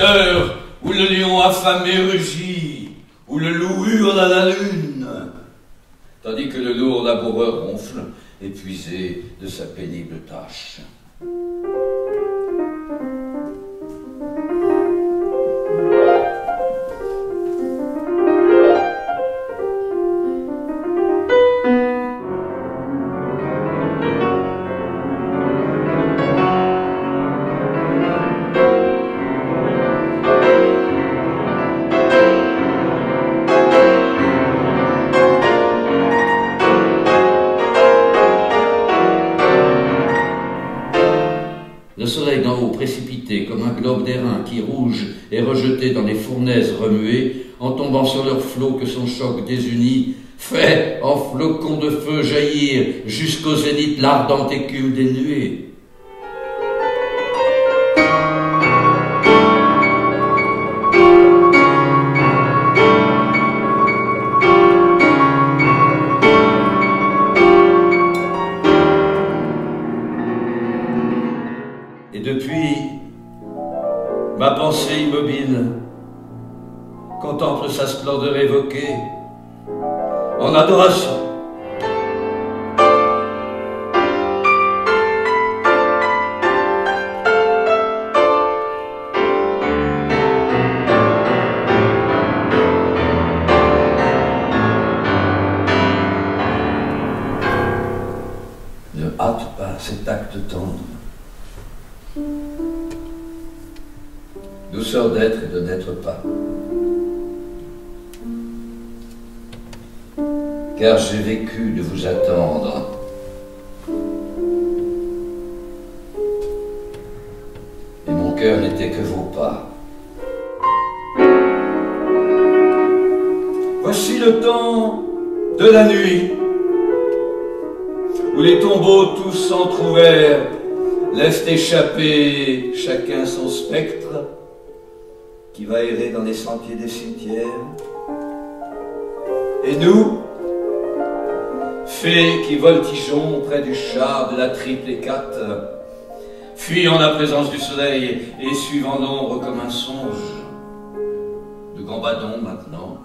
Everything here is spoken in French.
heure où le lion affamé rugit, où le loup hurle à la lune, tandis que le lourd laboureur ronfle, épuisé de sa pénible tâche. Dans les fournaises remuées, en tombant sur leurs flots que son choc désunit, fait en flocons de feu jaillir jusqu'au zénith l'ardente écume des nuées. Ma pensée immobile contemple sa splendeur évoquée en adoration. Ne hâte pas cet acte tendre. Douceur d'être et de n'être pas. car j'ai vécu de vous attendre. Et mon cœur n'était que vos pas. Voici le temps de la nuit, où les tombeaux tous entr'ouverts laissent échapper chacun son spectre qui va errer dans les sentiers des cimetières. Et nous, Fées qui voltigeons près du char de la triple écate, fuyant la présence du soleil et suivant l'ombre comme un songe. De gambadons maintenant.